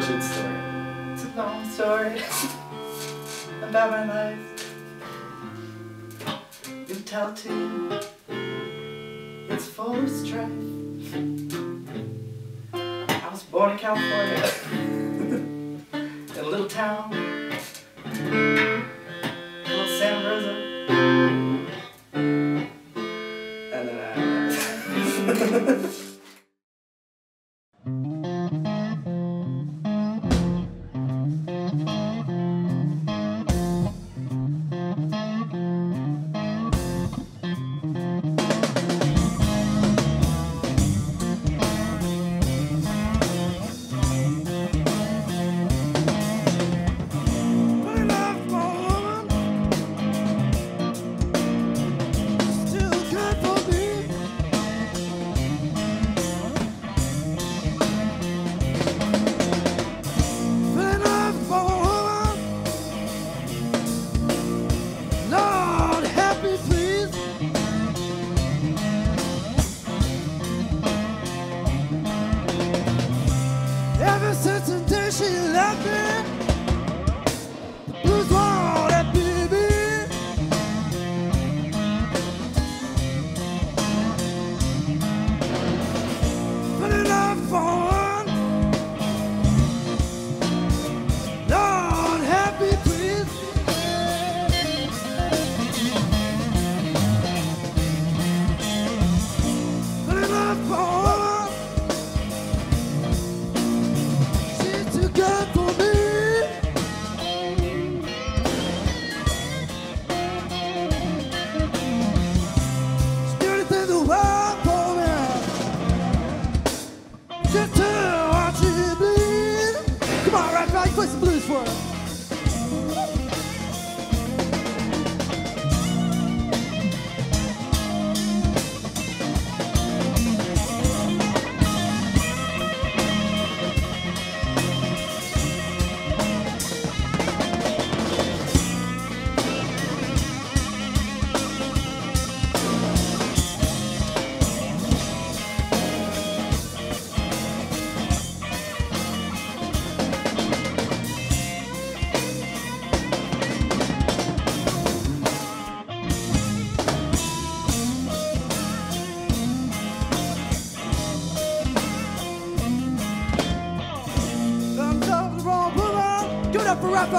short story? It's a long story about my life. You tell me, It's full of strife. I was born in California in a little town.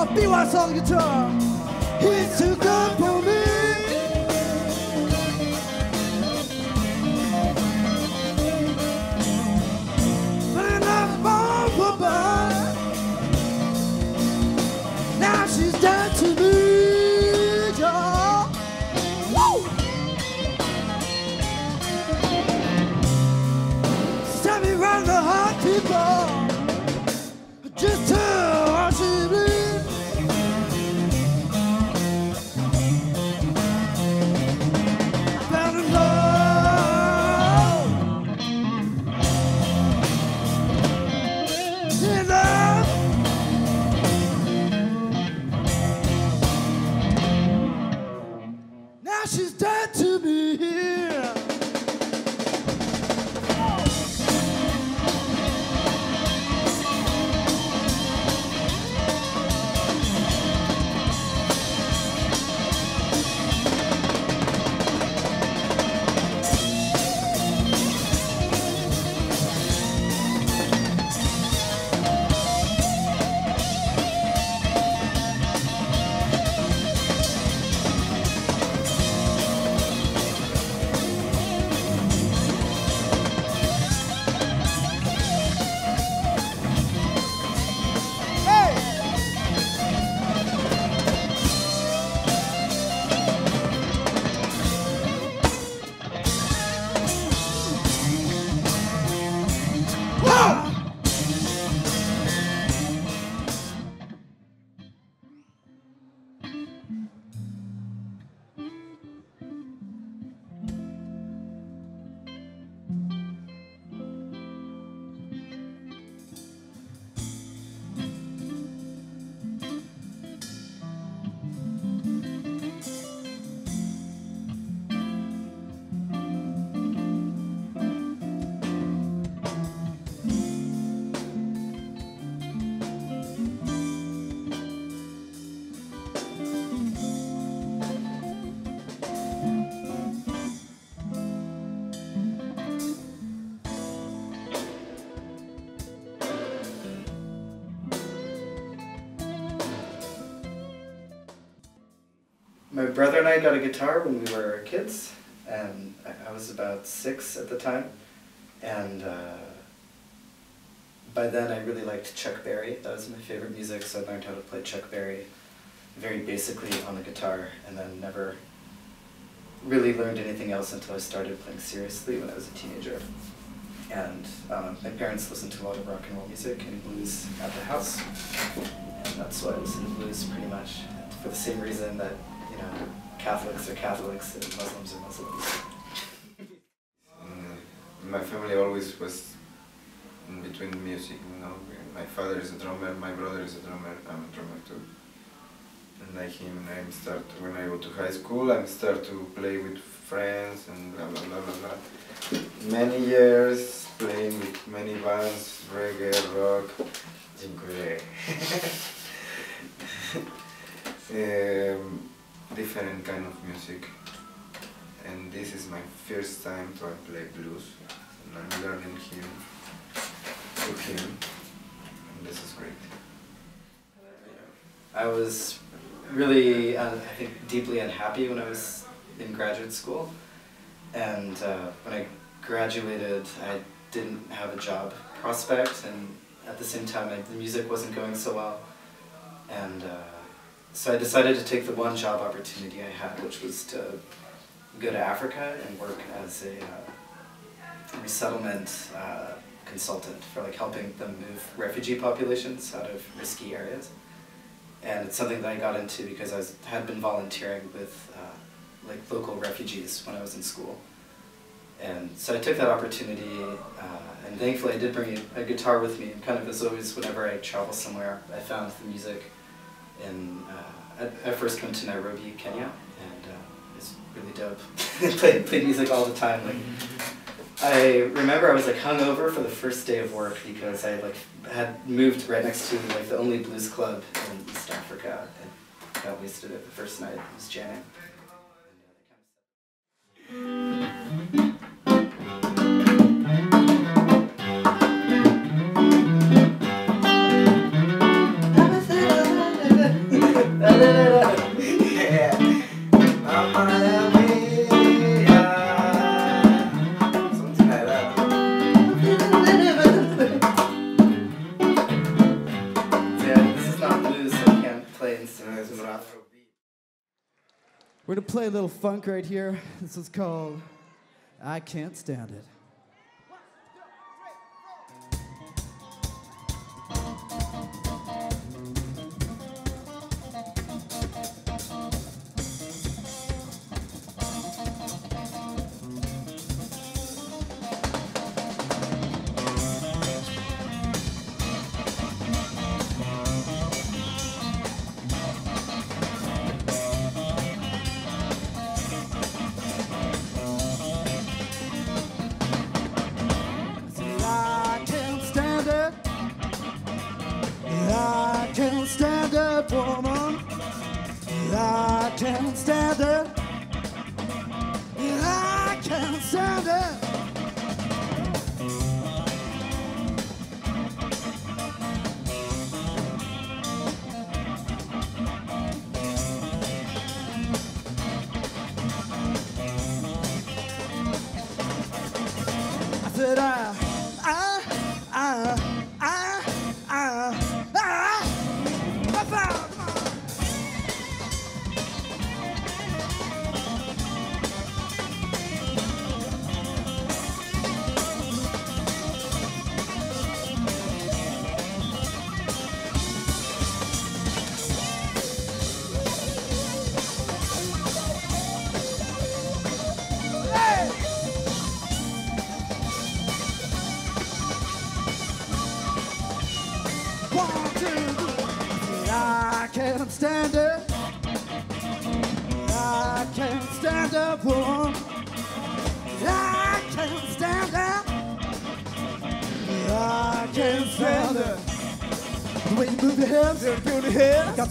Be my song guitar. It's too good my brother and I got a guitar when we were kids, and I, was about six at the time, and uh, by then I really liked Chuck Berry. That was my favorite music, so I learned how to play Chuck Berry very basically on the guitar, and then never really learned anything else until I started playing seriously when I was a teenager. And um, my parents listened to a lot of rock and roll music and blues at the house, and that's why I listen to blues pretty much for the same reason that know Catholics are Catholics and Muslims are Muslims. Mm, my family always was in between music, you know. My father is a drummer, my brother is a drummer, I'm a drummer too. And like him, I start when I go to high school, I start to play with friends and blah blah blah blah blah. Many years playing with many bands, reggae, rock, jingle, um, different kind of music. And this is my first time to play blues, and I'm learning him to him, and this is great. I was really, uh, I think, deeply unhappy when I was in graduate school. And uh, when I graduated, I didn't have a job prospect, and at the same time, I, the music wasn't going so well. And uh, so I decided to take the one job opportunity I had, which was to go to Africa and work as a uh, resettlement uh, consultant for like helping them move refugee populations out of risky areas and it's something that I got into because I was, had been volunteering with uh, like local refugees when I was in school. And so I took that opportunity, uh, and thankfully I did bring a, guitar with me. And kind of as always, whenever I travel somewhere, I found the music. In uh, first went to Nairobi, Kenya, and uh, it's really dope. played played music all the time. Like I remember I was like hungover for the first day of work because I like had moved right next to like the only blues club in East Africa and got wasted it the first night. I was jamming. We're to play a little funk right here. This is called I Can't Stand It. I can't stand the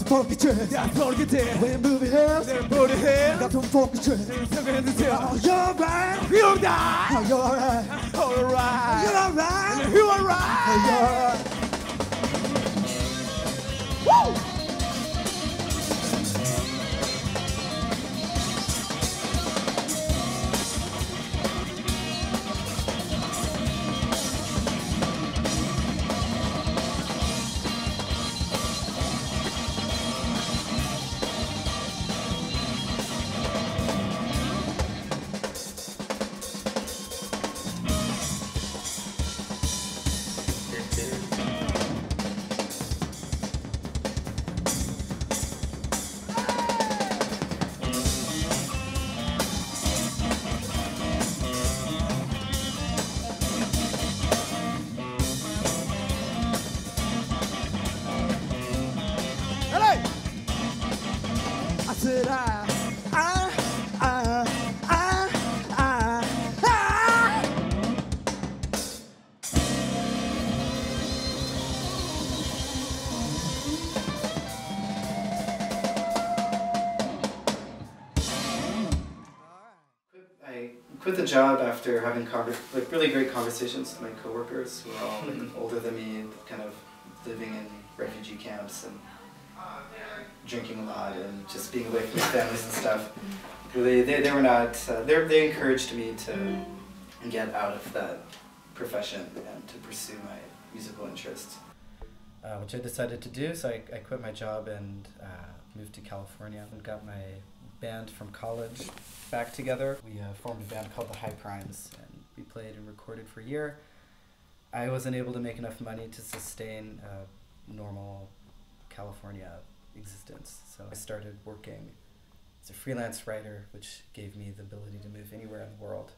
funky tricks. Got funky tricks. When movie hips. They're booty hips. Got some funky tricks. Oh, you're right. You're right. Oh, you're right. All right. You're right. You're right. Oh, you're right. Quit the job after having conver- like really great conversations with my coworkers who were all like older than me, kind of living in refugee camps and drinking a lot and just being away from their families and stuff. Really, they, they were not. Uh, they they encouraged me to get out of that profession and to pursue my musical interests. Uh, which I decided to do, so I, I quit my job and uh, moved to California and got my band from college back together. We uh, formed a band called the High Primes, and we played and recorded for a year. I wasn't able to make enough money to sustain a normal California existence, so I started working as a freelance writer, which gave me the ability to move anywhere in the world.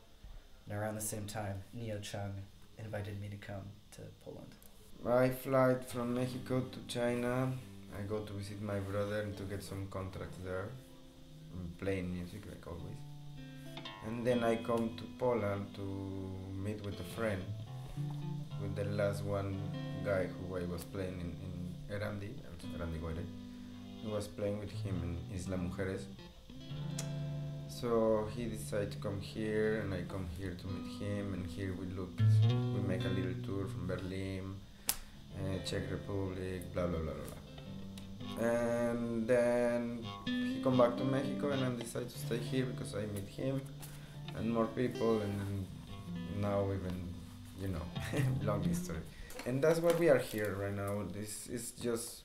And around the same time, Neo Chung invited me to come to Poland. I fly from Mexico to China. I go to visit my brother and to get some contracts there, playing music like always. And then I come to Poland to meet with a friend, with the last one guy who I was playing in, in Erandi, Erandi Guaire. I was playing with him in Isla Mujeres. So he decided to come here, and I come here to meet him. And here we look, we make a little tour from Berlin, uh, Czech Republic, blah blah blah blah. And then he come back to Mexico, and I decided to stay here because I meet him and more people, and now even you know, long history. And that's why we are here right now. This is just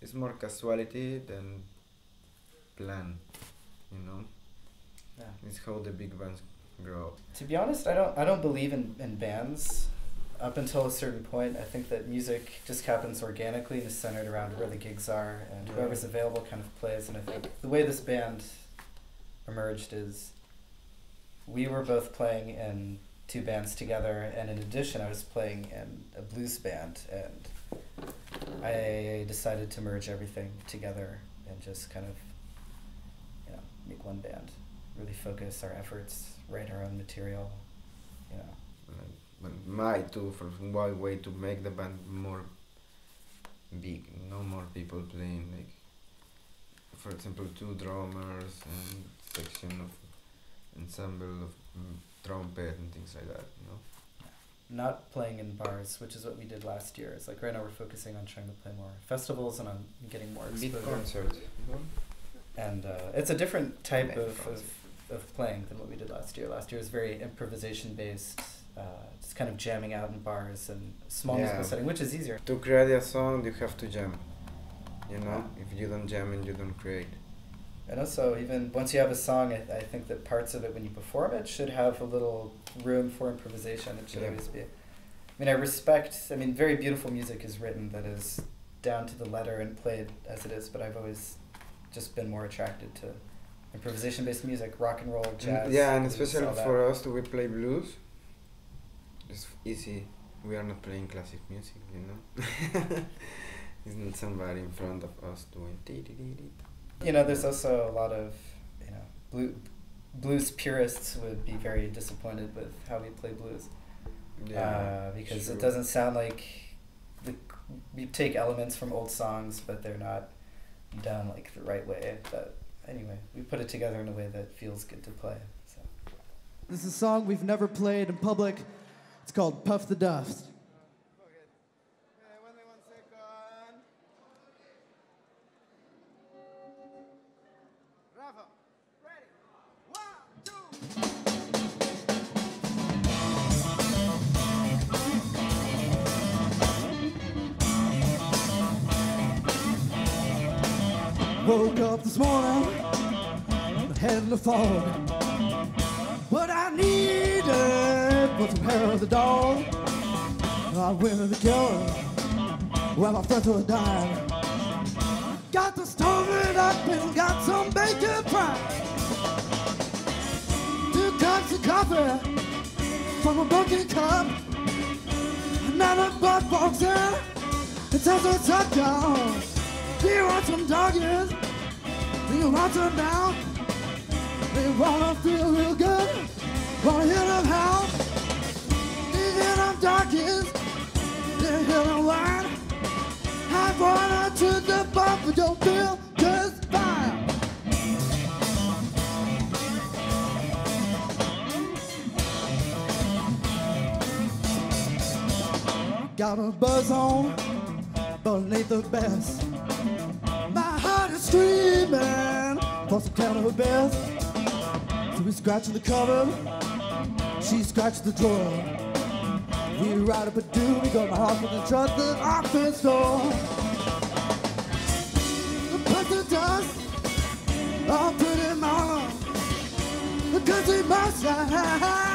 it's more casuality than plan, you know. Yeah. It's how the big bands grow. To be honest, I don't I don't believe in, in bands up until a certain point. I think that music just happens organically and is centered around where the gigs are and whoever's available kind of plays. And I think the way this band emerged is we were both playing in two bands together, and in addition, I was playing in a blues band, and I decided to merge everything together and just kind of, you know, make one band. Really focus our efforts, write our own material, you know. But my too for one way to make the band more big, no more people playing like, for example, two drummers and section of ensemble of mm, trumpet and things like that. You know. Not playing in bars, which is what we did last year. It's like right now we're focusing on trying to play more festivals and on getting more exposure. concert. And uh, it's a different type of, of, of playing than what we did last year. Last year was very improvisation based, uh, just kind of jamming out in bars and small Yeah. musical setting, which is easier. To create a song, you have to jam. You know, if you don't jam and you don't create. And also, even once you have a song, I, I think that parts of it, when you perform it, should have a little room for improvisation. It should Yeah. always be. I mean, I respect. I mean, very beautiful music is written that is down to the letter and played as it is. But I've always just been more attracted to improvisation-based music, rock and roll, And- jazz. yeah, and especially for us, we play blues. It's easy. We are not playing classic music, you know. Isn't somebody in front of us doing dee dee dee dee? You know, there's also a lot of you know blue, blues purists would be very disappointed with how we play blues. uh, because true. it doesn't sound like the, we take elements from old songs, but they're not done like the right way. But anyway, we put it together in a way that feels good to play. So. This is a song we've never played in public. It's called Puff the Dust. Woke up this morning, head in the fog. What I needed was some hair of the dog. I went to the killer where my friends were dying. Got the stove it up and got some bacon fries. Two cups of coffee from a broken cup. Another butt walks in and tells up down. Do you want some doggies? You want them down. They wanna feel real good. Wanna hear them howl. You'll feel just fine. Got a buzz on, but it ain't the best. My heart is screaming for some best. So we scratching the cover, she scratched the drawer. We ride up a we got my heart for the trust the office The dust, oh pretty mama, because he must have.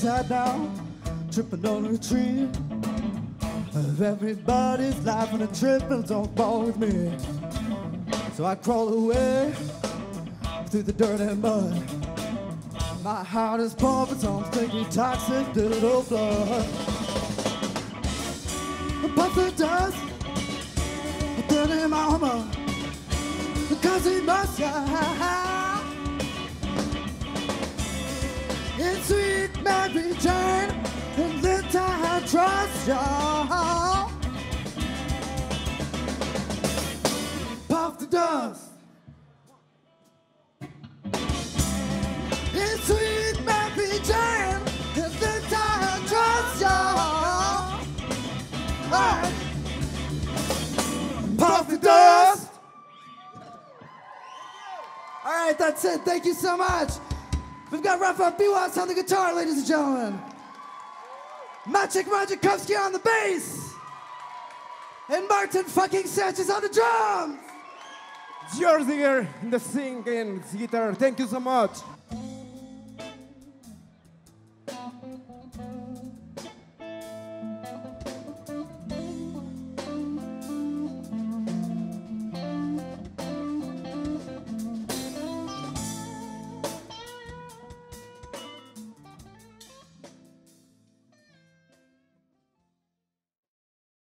Upside down, tripping on a tree. Of everybody's laughing and tripping, don't with me. So I crawl away through the dirt and mud. My heart is pumping some stinky toxic little blood. But dust, a dirty mama, because he must have. You. Puff the dust. It's sweet Mary Jane, and that I trust you. Alright. Puff the dust. All right, that's it. Thank you so much. We've got Raphael Biwas on the guitar, ladies and gentlemen. Maciek Majakowski on the bass. And Martin fucking Sanchez on the drums. George Zinger in the singing guitar. Thank you so much.